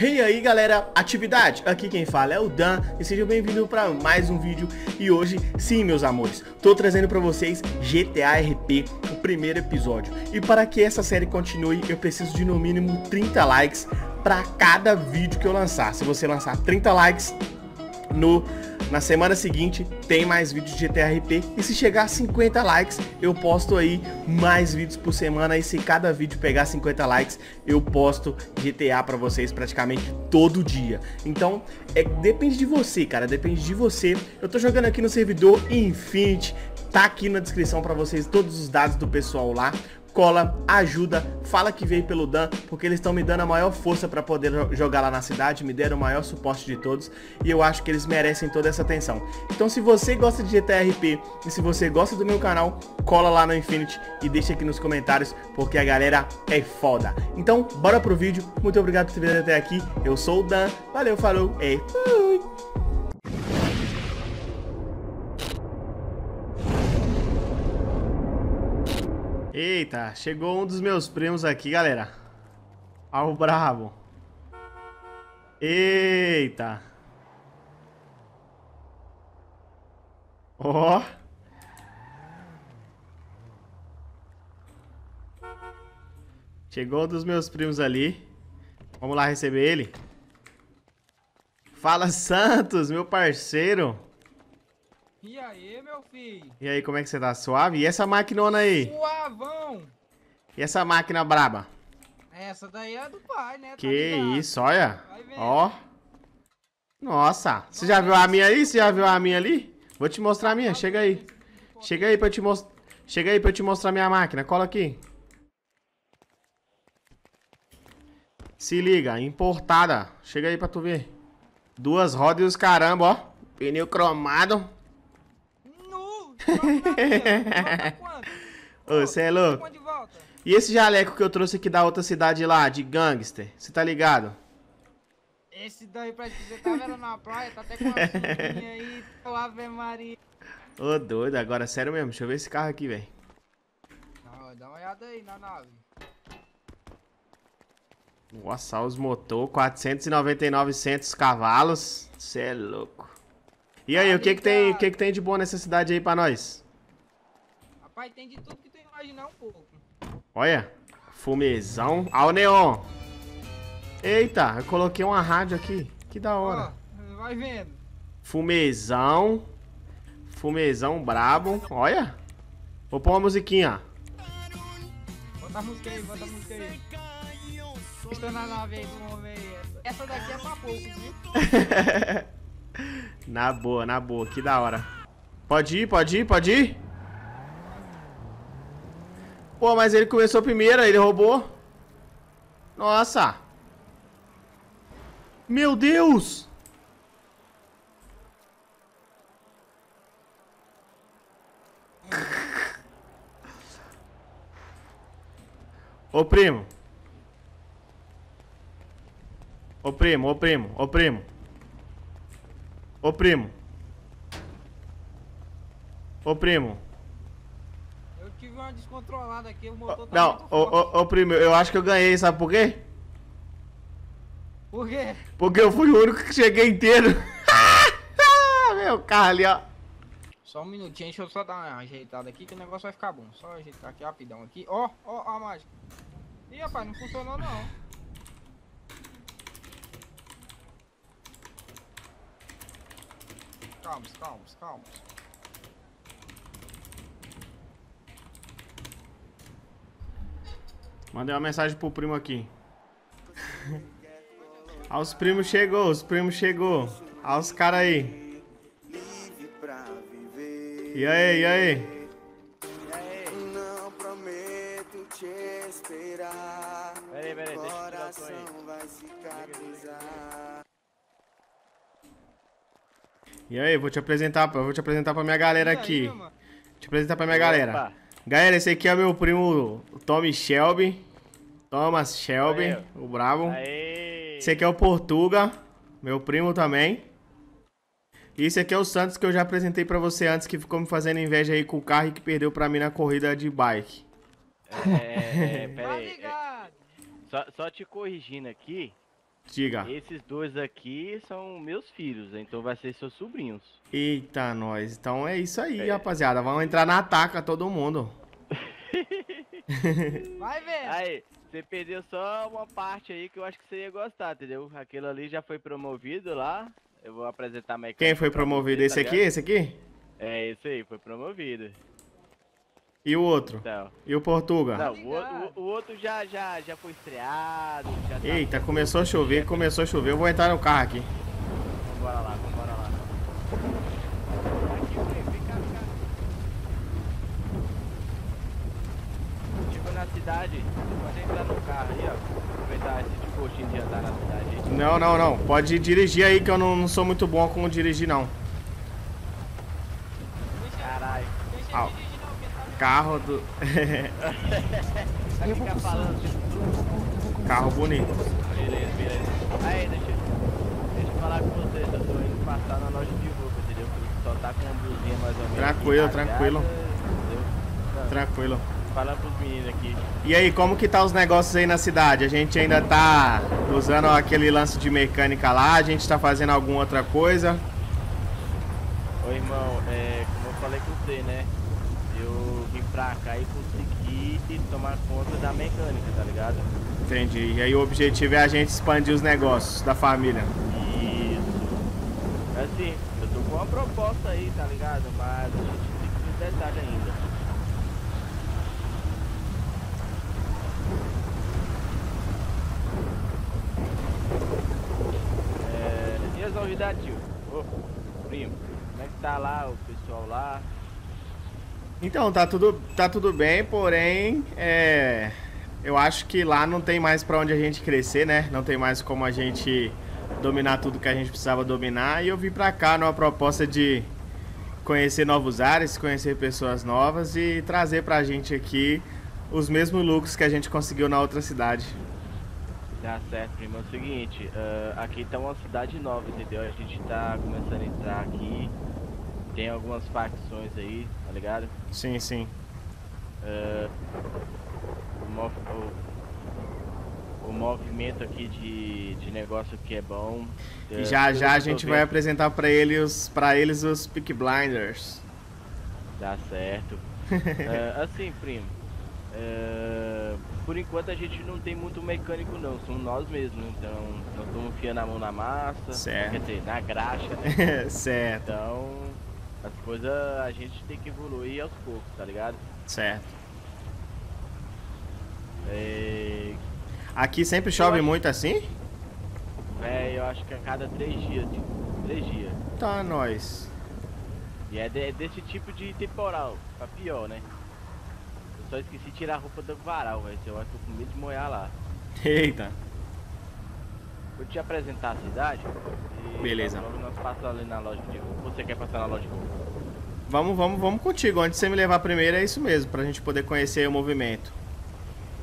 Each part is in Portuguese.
E aí galera, atividade, aqui quem fala é o Dan e seja bem-vindo para mais um vídeo. E hoje, sim meus amores, tô trazendo para vocês GTA RP, o primeiro episódio. E para que essa série continue eu preciso de no mínimo 30 likes para cada vídeo que eu lançar, se você lançar 30 likes no na semana seguinte tem mais vídeos de GTRP e se chegar a 50 likes eu posto aí mais vídeos por semana. E se cada vídeo pegar 50 likes eu posto GTA para vocês praticamente todo dia. Então é, depende de você, cara, depende de você. Eu tô jogando aqui no servidor Infinity, tá aqui na descrição para vocês todos os dados do pessoal lá cola, ajuda, fala que veio pelo Dan, porque eles estão me dando a maior força para poder jogar lá na cidade, me deram o maior suporte de todos e eu acho que eles merecem toda essa atenção. Então se você gosta de GTRP e se você gosta do meu canal, cola lá no Infinity e deixa aqui nos comentários, porque a galera é foda. Então, bora pro vídeo, muito obrigado por ter vindo até aqui, eu sou o Dan, valeu, falou e Eita, chegou um dos meus primos aqui, galera. Olha o brabo. Eita. Ó. Oh. Chegou um dos meus primos ali. Vamos lá receber ele. Fala, Santos, meu parceiro. E aí, meu filho? E aí, como é que você tá? Suave? E essa maquinona aí? Suavão! E essa máquina braba? Essa daí é do pai, né? Tá que ligado? isso, olha. Ó. Nossa, você já viu a minha aí? Você já viu a minha ali? Vou te mostrar a minha, chega aí. Chega aí pra eu te mostrar. Chega aí pra eu te mostrar minha máquina. Cola aqui. Se liga, importada. Chega aí pra tu ver. Duas rodas e os caramba, ó. Pneu cromado. Ô, você é louco? E esse jaleco que eu trouxe aqui da outra cidade lá, de gangster, você tá ligado? Esse daí pra você tá vendo na praia, tá até com uma aí, Ave Maria. Ô, doido, agora sério mesmo, deixa eu ver esse carro aqui, velho. Dá uma olhada aí na nave. Nossa, os motor, 499 cavalos, você é louco. E aí, o que que tem, o que que tem de bom nessa cidade aí pra nós? Rapaz, tem de tudo que tu imaginar um pouco. Olha, fumezão. Ó o neon. Eita, eu coloquei uma rádio aqui. Que da hora. Ó, vai vendo. Fumezão. Fumezão brabo. Olha. Vou pôr uma musiquinha. Bota a música aí, bota a música aí. Estou na nave aí do homem. Essa daqui é pra pouco, viu? Na boa, na boa, que da hora. Pode ir, pode ir, pode ir. Pô, mas ele começou primeiro, ele roubou. Nossa. Meu Deus. Ô primo. Ô primo, ô primo, ô primo. Ô primo. Ô primo. Eu tive uma descontrolada aqui, o motor tá Não, ô, ô, ô primo, eu acho que eu ganhei, sabe por quê? Por quê? Porque eu fui o único que cheguei inteiro. Meu carro ali, ó. Só um minutinho, deixa eu só dar uma ajeitada aqui que o negócio vai ficar bom. Só ajeitar aqui rapidão aqui. Ó, ó, ó a mágica. Ih, rapaz, não funcionou não. Calmos, calmos, calmos. Mandei uma mensagem pro primo aqui. ah, os primos chegou, os primos chegou. Ah, os caras aí. E aí, e aí? Não prometo te esperar. Peraí, peraí, deixa eu aí. E aí, vou te apresentar, vou te apresentar pra minha galera aqui. Aí, te apresentar pra minha galera. Galera, esse aqui é meu primo Tommy Shelby. Thomas Shelby, Aê. o bravo. Aê. Esse aqui é o Portuga, meu primo também. E esse aqui é o Santos que eu já apresentei pra você antes, que ficou me fazendo inveja aí com o carro e que perdeu pra mim na corrida de bike. É, é pera aí. É, só, só te corrigindo aqui, Diga. Esses dois aqui são meus filhos, então vai ser seus sobrinhos. Eita, nós. Então é isso aí, É. rapaziada. Vamos entrar na ataca todo mundo. Vai ver. Aí, você perdeu só uma parte aí que eu acho que você ia gostar, entendeu? Aquilo ali já foi promovido lá. Eu vou apresentar a mecânica. Quem foi promovido? você, Esse tá aqui? Esse aqui? É, esse aí, foi promovido. E o outro? Então. E o Portuga? Não, o, o- o outro já, já, já foi estreado. Já tá- Eita, começou a chover, começou a chover. Eu vou entrar no carro aqui. Vambora lá, vambora lá. Aqui, vem, cá, vem cá. Chegou na cidade, pode entrar no carro aí, ó. Aproveitar esse de coxinho de andar na cidade aí. Não, não, não. Pode dirigir aí que eu não, não sou muito bom com dirigir, não. Caralho. Deixa dirigir não, tá Carro do. Vai ficar falando. carro bonito. Beleza, beleza. Aí, deixa, deixa eu falar com vocês. Eu tô indo passar na loja de roupa, entendeu? Só tá com uma blusinha mais ou menos. Tranquilo, tranquilo. Entendeu? Não, Tranquilo. Fala pros meninos aqui. E aí, como que tá os negócios aí na cidade? A gente ainda tá usando aquele lance de mecânica lá? A gente tá fazendo alguma outra coisa? Ô irmão, é, como eu falei com você, né? Pra cá e consegui tomar conta da mecânica, tá ligado? Entendi. E aí o objetivo é a gente expandir os negócios da família. Isso. Assim, eu tô com uma proposta aí, tá ligado? Mas a gente tem que detalhe ainda. É, e as novidades, tio? Ô, primo, como é que tá lá o pessoal lá? Então, tá tudo, tá tudo bem, porém, é, eu acho que lá não tem mais pra onde a gente crescer, né? Não tem mais como a gente dominar tudo que a gente precisava dominar. E eu vim pra cá numa proposta de conhecer novos ares, conhecer pessoas novas e trazer pra gente aqui os mesmos lucros que a gente conseguiu na outra cidade. Tá certo, primo. É o seguinte, ah, aqui tá uma cidade nova, entendeu? A gente tá começando a entrar aqui. Tem algumas facções aí, tá ligado? Sim, sim. Ah, o, o- movimento aqui de, de negócio aqui é bom. E já já que a gente vai apresentar pra eles, para eles os Peak Blinders. Tá certo. Ah, assim, primo. ah, por enquanto a gente não tem muito mecânico não, somos nós mesmos, então nós estamos enfiando a mão na massa, Certo. quer dizer, na graxa, né? certo, Então, as coisas a gente tem que evoluir aos poucos, tá ligado? certo. É, Aqui sempre chove muito assim? véi, eu acho que a cada três dias, tipo, três dias. Tá, nós. E é, de- é desse tipo de temporal, pra pior, né? Eu só esqueci de tirar a roupa do varal, velho. Eu acho que eu com medo de molhar lá. Eita. Vou te apresentar a cidade. E Beleza. Logo nós passamos ali na loja de roupa. Você quer passar na loja de roupa? Vamos, vamos, vamos contigo. Antes de você me levar primeiro, é isso mesmo, pra gente poder conhecer o movimento.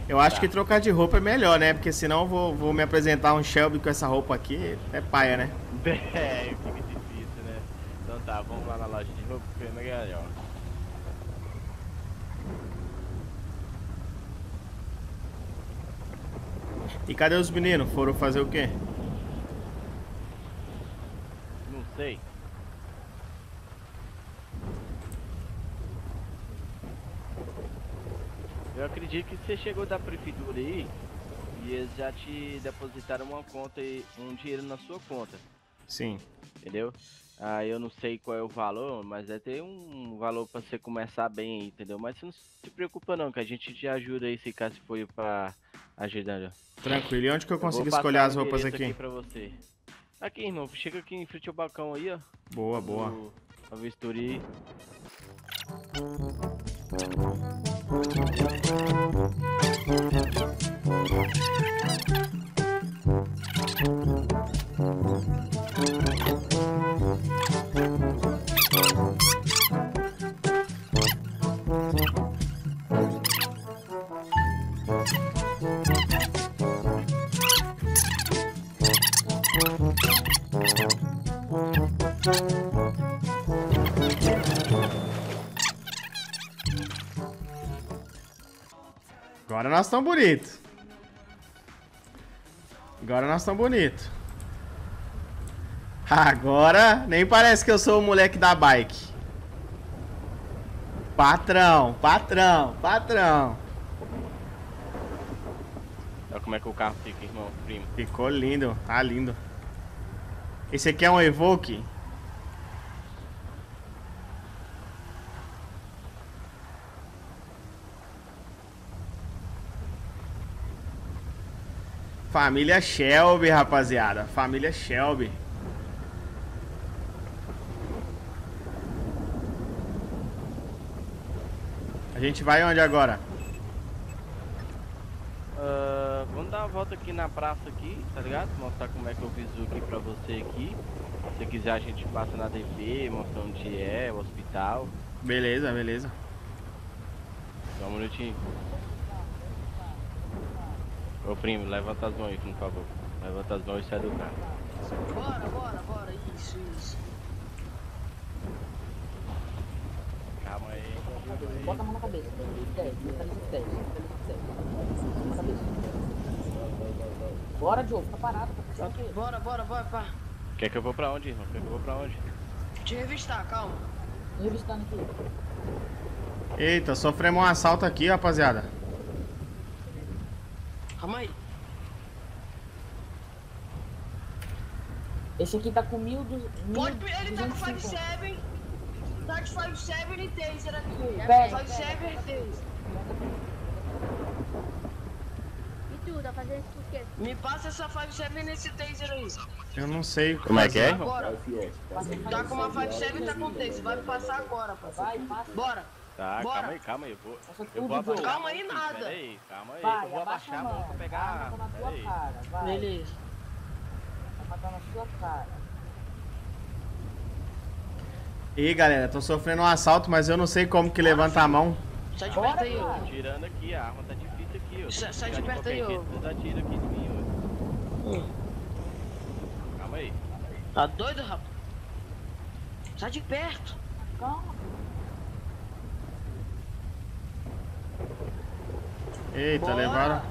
Eu acho Tá. que trocar de roupa é melhor, né? Porque senão eu vou, vou me apresentar um Shelby com essa roupa aqui, é paia, né? É, fica difícil, né? Então tá, vamos lá na loja de roupa, que é melhor. E cadê os meninos? Foram fazer o quê? Não sei. Eu acredito que você chegou da prefeitura aí e eles já te depositaram uma conta e um dinheiro na sua conta, Sim. entendeu? Ah, eu não sei qual é o valor, mas é ter um valor pra você começar bem aí, entendeu? Mas você não se preocupa não, que a gente te ajuda aí se caso for pra ajudar. Tranquilo. E onde que eu Eu consigo passar escolher as roupas endereço aqui? pra você. Aqui, irmão, chega aqui em frente ao balcão aí, ó. Boa, boa. O, a vistoria. Agora nós estamos bonitos. Agora nós estamos bonitos. Agora nem parece que eu sou o moleque da bike. Patrão, patrão, patrão. Olha como é que o carro fica, irmão, primo. Ficou lindo, tá lindo. Esse aqui é um Evoque? Família Shelby, rapaziada. Família Shelby. A gente vai onde agora? Uh, vamos dar uma volta aqui na praça aqui, tá ligado? Mostrar como é que eu fiz aqui pra você aqui. Se quiser a gente passa na TV, mostrar onde é, o hospital. Beleza, beleza. Só um minutinho. Ô primo, levanta as mãos aí, por favor. Levanta as mãos e sai do carro. Bora, bora, bora. Isso, isso. Calma aí. Bota a mão na cabeça. 10, mentaliza 10. Na cabeça. Bora, Diogo, fica parado. Tá? Bora, bora, bora, pá. Quer que eu vou pra onde, irmão? Quer que eu vou pra onde? Deixa eu revistar, calma. Tô revistando aqui. Eita, sofremos um assalto aqui, rapaziada. Calma aí. Esse aqui tá com mil, mil Pode, ele tá com 250. 5-7. Tá de 5-7 e taser aqui. Pega, 5-7 e taser. E tu, tá fazendo isso por quê? Me passa essa 5-7 nesse taser aí. Eu não sei Como é que é? Agora. Tá com uma 5-7 e tá com taser. Vai me passar agora, pá. Vai, passa. Bora. Tá, Bora. calma aí, calma aí. Eu vou, eu vou abaixar. Calma mão aí, nada. Pera aí, calma aí. Vai, eu vou abaixa abaixar a mão pra pegar Pera tua aí. cara, vai. Beleza. Tá matando na sua cara. E aí, galera, tô sofrendo um assalto, mas eu não sei como que levanta a mão. Sai de Bora, perto aí, ó. cara. Tirando aqui, a arma tá difícil aqui, ó. Sai- de perto aí, ó. Vocês atiram aqui de mim, Hum. ó. Calma aí. Tá doido, rapaz? Sai de perto. Calma. Eita, Bora. levaram.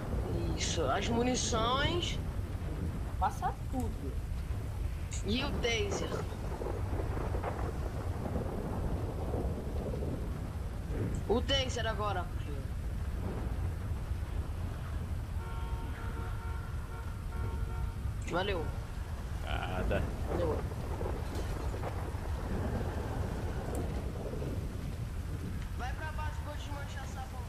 Isso. As munições Passa tudo. e o taser. O taser agora. Valeu. Nada. Valeu. Vai pra baixo que eu vou desmanchar essa bomba.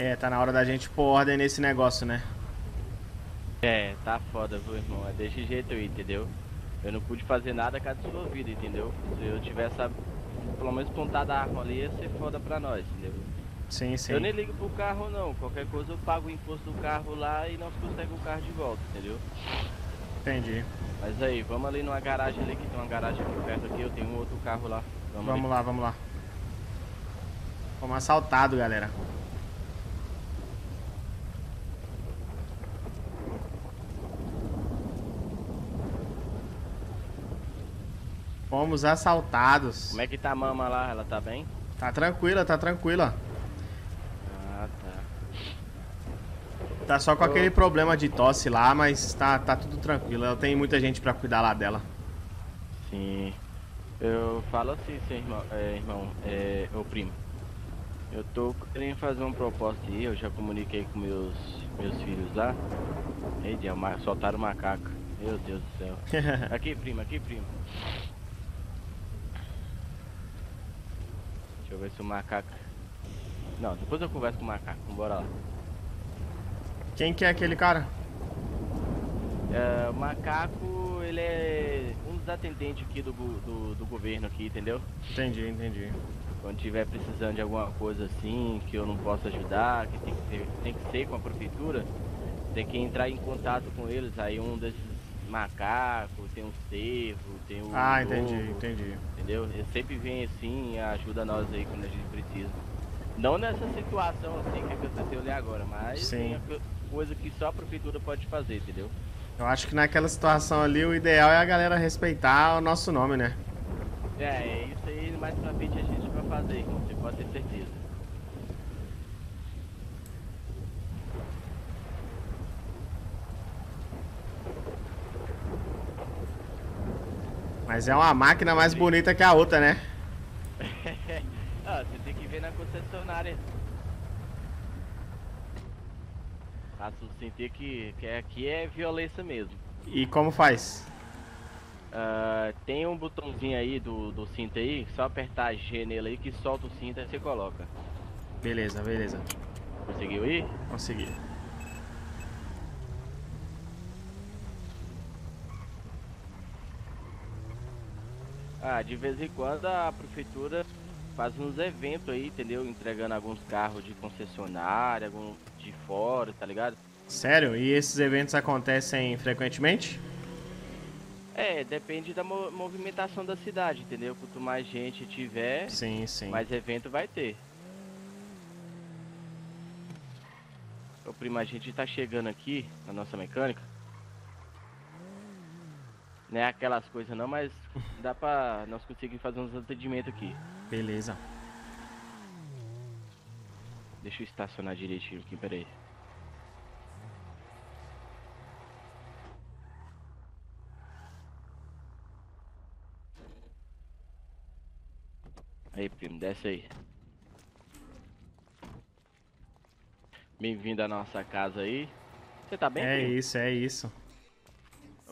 É, tá na hora da gente pôr ordem nesse negócio, né? É, tá foda, viu, irmão? É desse jeito aí, entendeu? Eu não pude fazer nada com a sua vida, entendeu? Se eu tivesse, pelo menos pontado a arma ali, ia ser foda pra nós, entendeu? Sim, sim. Eu nem ligo pro carro, não. Qualquer coisa eu pago o imposto do carro lá e nós conseguimos o carro de volta, entendeu? Entendi. Mas aí, vamos ali numa garagem ali, que tem uma garagem aqui perto aqui, eu tenho um outro carro lá. Vamos, Vamos lá, vamos lá. Fomos assaltados, galera. Fomos assaltados. Como é que tá a mama lá? Ela tá bem? Tá tranquila, tá tranquila. Ah, tá. Tá só com aquele problema de tosse lá, mas tá, tá tudo tranquilo. Eu tenho muita gente pra cuidar lá dela. Sim. Eu falo assim, seu irmão, é, irmão, é, ô primo. Eu tô querendo fazer uma proposta aí, eu já comuniquei com meus, meus filhos lá. Eita, ma- soltaram o macaco. Meu Deus do céu. Aqui, primo, aqui, primo. Deixa eu ver se o macaco. Não, depois eu converso com o macaco, bora lá. Quem que é aquele cara? É, o macaco, ele é um dos atendentes aqui do, do, do governo aqui, entendeu? Entendi, entendi. Quando tiver precisando de alguma coisa assim, que eu não possa ajudar, que tem que, ter- tem que ser com a prefeitura, tem que entrar em contato com eles. Aí um desses macacos, tem um cervo, tem um. Ah, entendi, lobo, entendi. Entendeu? Ele sempre vem assim e ajuda nós aí quando a gente precisa. Não nessa situação assim que aconteceu ali agora, mas Sim. co- coisa que só a prefeitura pode fazer, entendeu? Eu acho que naquela situação ali o ideal é a galera respeitar o nosso nome, né? É, é isso aí mais pra frente a gente vai fazer, você pode ter certeza. Mas é uma máquina mais bonita que a outra, né? ah, você tem que ver na concessionária. Faço sentir que, que aqui é violência mesmo. E como faz? Uh, tem um botãozinho aí do, do cinto aí, só apertar G nele aí que solta o cinto e você coloca. Beleza, beleza. Conseguiu ir? Consegui. Ah, de vez em quando a prefeitura faz uns eventos aí, entendeu? Entregando alguns carros de concessionária, algum de fora, tá ligado? Sério? E esses eventos acontecem frequentemente? É, depende da mo movimentação da cidade, entendeu? Quanto mais gente tiver, sim, sim. mais evento vai ter. Ô primo, a gente tá chegando aqui na nossa mecânica. Não é aquelas coisas não, mas dá pra nós conseguir fazer uns atendimentos aqui. Beleza. Deixa eu estacionar direitinho aqui, peraí. Aí, primo, desce aí. Bem-vindo à nossa casa aí. Você tá bem, É primo? isso, é isso.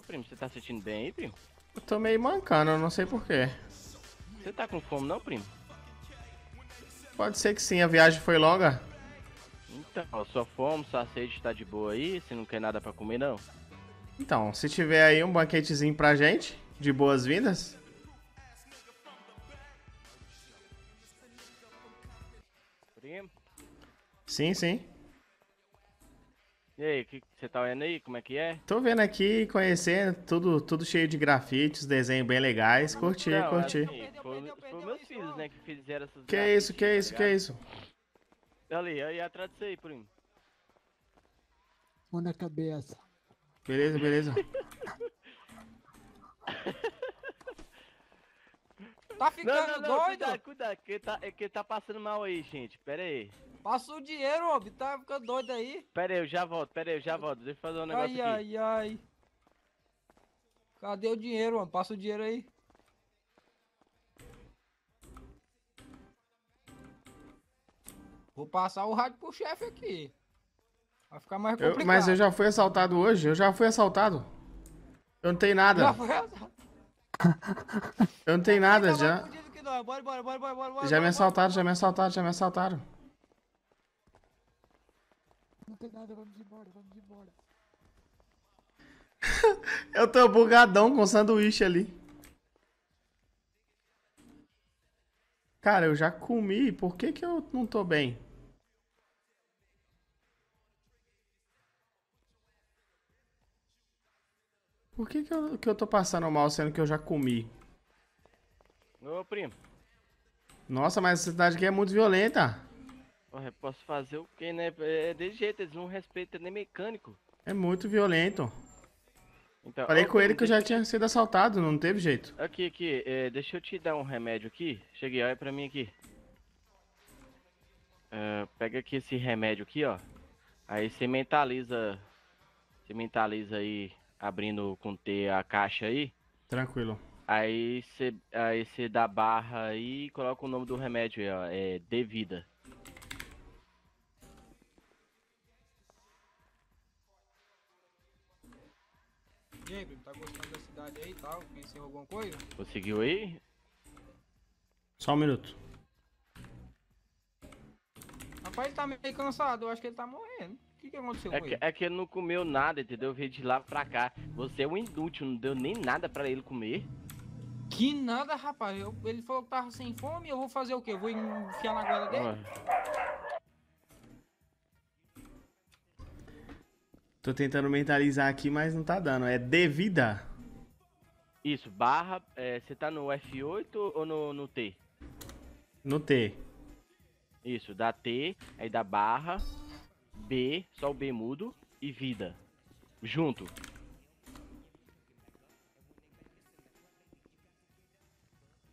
Primo, você tá se sentindo bem aí, primo? Eu tô meio mancando, eu não sei porquê. Você tá com fome não, primo? Pode ser que sim, a viagem foi longa. Então, ó, sua fome, sua sede tá de boa aí? Você não quer nada pra comer, não? Então, se tiver aí um banquetezinho pra gente, de boas-vindas. Primo? Sim, sim. E aí, o que você tá olhando aí? Como é que é? Tô vendo aqui, conhecendo, tudo, tudo cheio de grafites, desenhos bem legais. Curti, Não, curti. assim, foi, foi meus filhos, né, que fizeram essas Que grafites, isso, que tá isso, que ligado? isso? Ali, aí atrás disso aí, primo. Mão na cabeça. Beleza, beleza. Tá ficando Não, não, não, doido? cuidado, cuidado, que ele tá, é que ele tá passando mal aí, gente. Pera aí. Passa o dinheiro, homem. Tá ficando doido aí. Pera aí, eu já volto, pera aí, eu já volto. Deixa eu fazer um negócio Ai, aqui. ai, ai. Cadê o dinheiro, mano? Passa o dinheiro aí. Vou passar o rádio pro chefe aqui. Vai ficar mais Eu- complicado. mas eu já fui assaltado hoje, eu já fui assaltado. Eu não tenho nada. Já foi assaltado. Eu não tenho nada, já. Bora, bora, bora, bora, bora, bora, Já me assaltaram, já me assaltaram, já me assaltaram. Não tem nada, vamos embora, vamos embora. Eu tô bugadão com sanduíche ali. Cara, eu já comi, por que que eu não tô bem? Por que que eu, que eu tô passando mal sendo que eu já comi? Ô, primo. Nossa, mas essa cidade aqui é muito violenta. Porra, posso fazer o quê, né? É desse jeito, eles não respeitam nem mecânico. É muito violento. Então, Falei com ele que eu já tinha sido assaltado, não teve jeito. Aqui, aqui, é, deixa eu te dar um remédio aqui. Cheguei, olha pra mim aqui. É, pega aqui esse remédio aqui, ó. Aí você mentaliza. Você mentaliza aí, abrindo com T a caixa aí. Tranquilo. Aí você aí dá barra aí e coloca o nome do remédio aí, ó. É Devida. E aí, primo, tá gostando da cidade aí e tal? Conheceu alguma coisa? Conseguiu aí? Só um minuto. Rapaz, ele tá meio cansado. Eu acho que ele tá morrendo. O que que aconteceu É com que, ele? é que ele não comeu nada, entendeu? Veio de lá pra cá. Você é um inútil, não deu nem nada pra ele comer. Que nada, rapaz. Eu- ele falou que tava sem fome. Eu vou fazer o quê? Eu vou enfiar na goela dele? Tô tentando mentalizar aqui, mas não tá dando. É devida. Isso, barra. é, você tá no F8 ou no, no T? No T. Isso, dá T, aí dá barra, B, só o B mudo, e vida. Junto.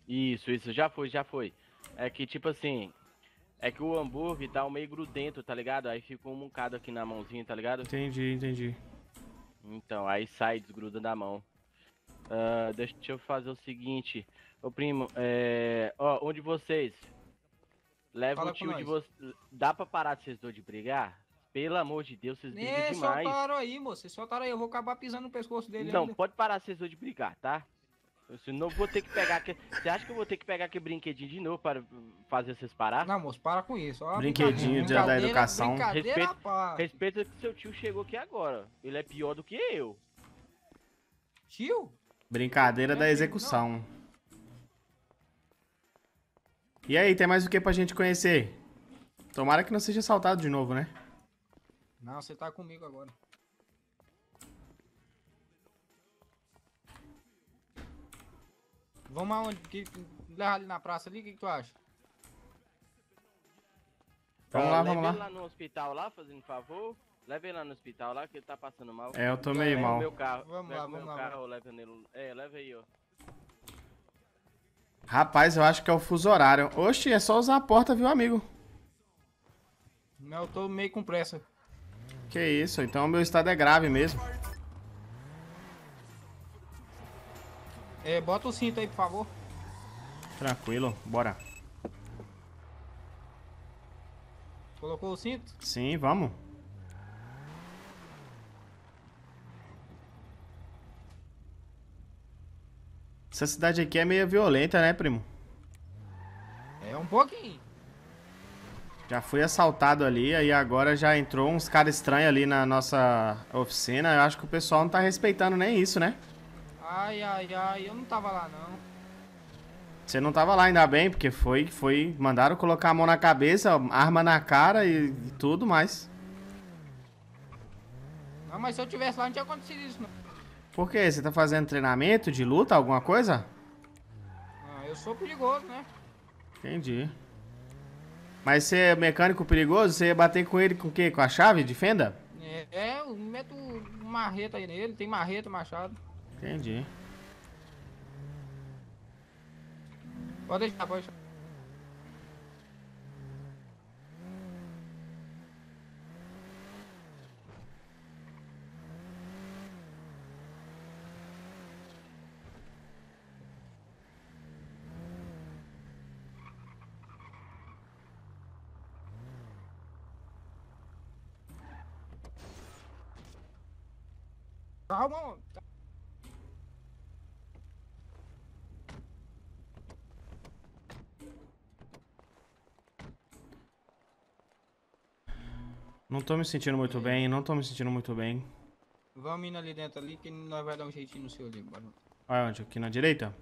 Isso, isso, já foi, já foi. É que tipo assim, é que o hambúrguer tá meio grudento, tá ligado? Aí fica um bocado aqui na mãozinha, tá ligado? Entendi, entendi. Então, aí sai, desgruda da mão. Ah, deixa eu fazer o seguinte. Ô primo, é. Ó, onde vocês? Leva Fala o tio de vocês. Dá pra parar de vocês dois de brigar? Pelo amor de Deus, vocês brigam É, demais. soltaram aí, moço. Vocês soltaram aí. Eu vou acabar pisando no pescoço dele Não, ainda. pode parar vocês dois de brigar, tá? Eu, senão eu vou ter que pegar. aquele- Você acha que eu vou ter que pegar aquele brinquedinho de novo para fazer vocês parar? Não, moço, para com isso. Ó, Brinquedinho brincadeira, da- da educação. Parte. Respeita que seu tio chegou aqui agora. Ele é pior do que eu. Tio? Brincadeira da execução. E aí, tem mais o que pra gente conhecer? Tomara que não seja assaltado de novo, né? Não, você tá comigo agora. Vamos aonde? Que, levar ali na praça ali, o que, que tu acha? Vamos lá, leva vamos ele lá. lá no hospital lá, fazendo favor. Leva ele lá no hospital lá, que ele tá passando mal. É, eu tô meio Leva o mal. meu carro. Vamos leva lá, vamos lá, carro, leva nele. É, leva aí, ó. Rapaz, eu acho que é o fuso horário. Oxe, é só usar a porta, viu, amigo? Não, eu tô meio com pressa. Que isso, então o meu estado é grave mesmo. É, bota o cinto aí, por favor. Tranquilo, bora. Colocou o cinto? Sim, vamos. Essa cidade aqui é meio violenta, né, primo? É um pouquinho. Já fui assaltado ali, aí agora já entrou uns caras estranhos ali na nossa oficina. Eu acho que o pessoal não tá respeitando nem isso, né? Ai, ai, ai, eu não tava lá não. Você não tava lá ainda bem, porque foi, foi, mandaram colocar a mão na cabeça, arma na cara e, e tudo mais. Não, mas se eu tivesse lá não tinha acontecido isso não. Por quê? Você tá fazendo treinamento de luta, alguma coisa? Ah, eu sou perigoso, né? Entendi. Mas você é mecânico perigoso? Você ia bater com ele com o quê? Com a chave de fenda? É, eu meto marreta aí nele, tem marreta, machado. Entendi. Pode deixar, pode deixar. Calma, Não tô me sentindo muito bem, não tô me sentindo muito bem. Vamos indo ali dentro ali que nós vai dar um jeitinho no seu ali. Bora. Olha onde? Aqui na direita?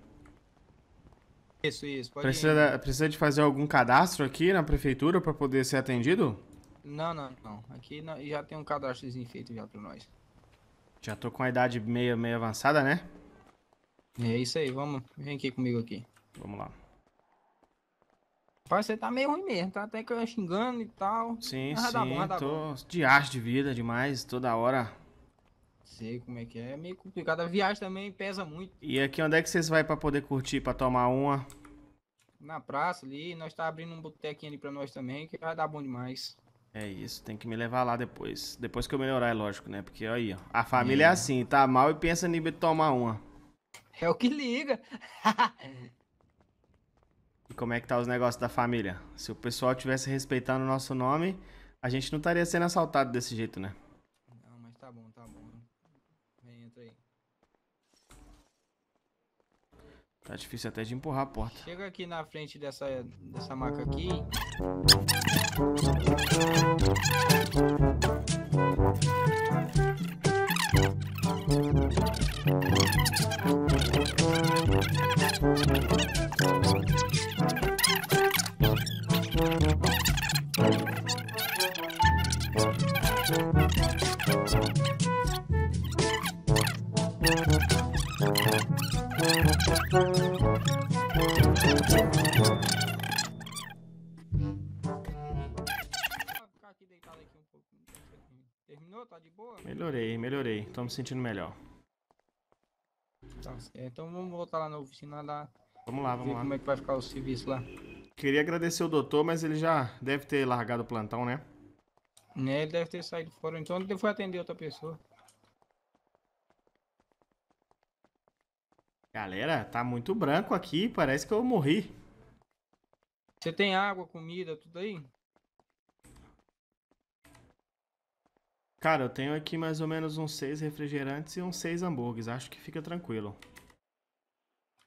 Isso, isso. Pode Precisa, precisa de fazer algum cadastro aqui na prefeitura pra poder ser atendido? Não, não, não. Aqui nó- já tem um cadastrozinho feito já pra nós. Já tô com a idade meio, meio avançada, né? É isso aí, vamos. Vem aqui comigo aqui. Vamos lá. Rapaz, você tá meio ruim mesmo, tá até que eu xingando e tal. Sim, Mas vai bom, sim, vai dar bom. tô de arte de vida demais, toda hora. Sei como é que é. É meio complicado. A viagem também pesa muito. E aqui onde é que vocês vão pra poder curtir, pra tomar uma? Na praça ali, nós tá abrindo um botequinho ali pra nós também, que vai dar bom demais. É isso, tem que me levar lá depois. Depois que eu melhorar, é lógico, né? Porque aí, ó, a família é, É. assim, tá mal e pensa em tomar uma. É o que liga. E como é que tá os negócios da família? Se o pessoal tivesse respeitando o nosso nome, a gente não estaria sendo assaltado desse jeito, né? Não, mas tá bom, tá bom. Vem, entra aí. Tá difícil até de empurrar a porta. Chega aqui na frente dessa, dessa maca aqui. Vou sentindo melhor. Tá certo. Então vamos voltar lá na oficina lá. Vamos lá, vamos lá. como é que vai ficar o serviço lá. Queria agradecer o doutor, mas ele já deve ter largado o plantão, né? Né, ele deve ter saído fora, então ele foi atender outra pessoa. Galera, tá muito branco aqui, parece que eu morri. Você tem água, comida, tudo aí? Cara, eu tenho aqui mais ou menos uns seis refrigerantes e uns seis hambúrgueres. Acho que fica tranquilo.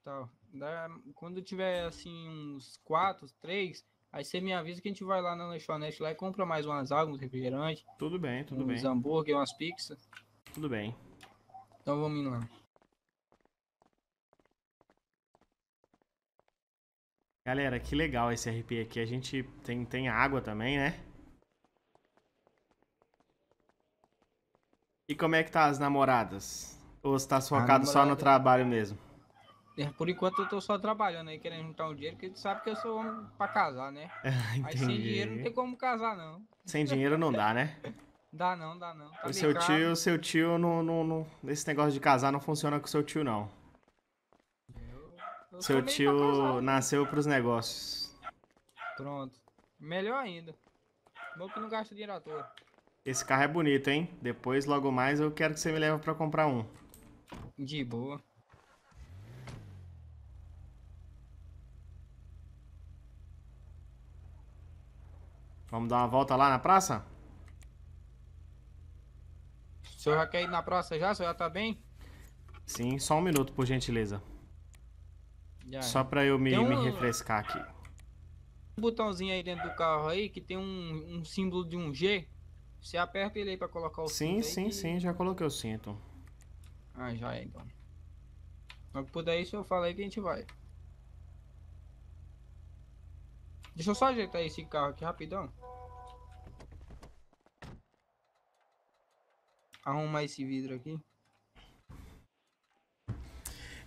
Tá. Dá- quando tiver assim uns quatro, três, aí você me avisa que a gente vai lá na lanchonete lá e compra mais umas águas, uns refrigerantes, Tudo bem, tudo uns bem, hambúrguer, umas pizzas. tudo bem. Então vamos indo lá. Galera, que legal esse RP aqui. A gente tem, tem água também, né? E como é que tá as namoradas? Ou você tá focado só no trabalho mesmo? É, Por enquanto eu tô só trabalhando aí, querendo juntar um dinheiro, porque tu sabe que eu sou homem pra casar, né? Mas sem dinheiro não tem como casar, não. Sem dinheiro não dá, né? Dá não, dá não. Tá O seu caro. tio, seu tio, não, não, não- esse negócio de casar não funciona com o seu tio, não. Eu Seu tio casar. nasceu pros negócios. Pronto. Melhor ainda. Bom que não gasta dinheiro à toa. Esse carro é bonito, hein? Depois, logo mais, eu quero que você me leve pra comprar um. De boa. Vamos dar uma volta lá na praça? O senhor já quer ir na praça já? O senhor já tá bem? Sim, só um minuto, por gentileza. Já. Só pra eu me, um- me refrescar aqui. um botãozinho aí dentro do carro aí que tem um, um símbolo de um G. Você aperta ele aí pra colocar o Sim, cinto sim, que- sim, já coloquei o cinto. Ah, já é então. Mas por daí, se eu aí que a gente vai. Deixa eu só ajeitar esse carro aqui rapidão. Arrumar esse vidro aqui.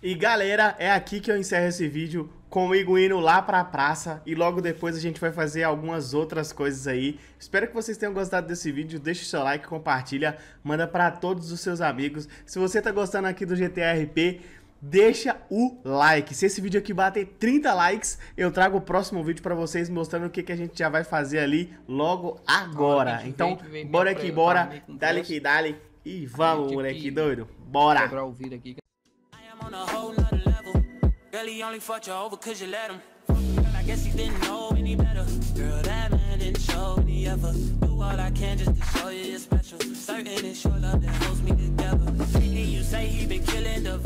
E galera, é aqui que eu encerro esse vídeo comigo indo lá pra praça e logo depois a gente vai fazer algumas outras coisas aí. Espero que vocês tenham gostado desse vídeo, deixa o seu like, compartilha, manda pra todos os seus amigos. Se você tá gostando aqui do GTRP, deixa o like. Se esse vídeo aqui bater 30 likes, eu trago o próximo vídeo pra vocês mostrando o que, que a gente já vai fazer ali logo agora. Olha, Então, veio- veio bora aqui, bora, dale que dale e vamos, moleque que doido. Bora! He only fucked you over cause you let him. Girl, I guess he didn't know any better. Girl, that man didn't show any ever. Do all I can just to show you you're special. Certain it's your love that holds me together. And you say he been killing the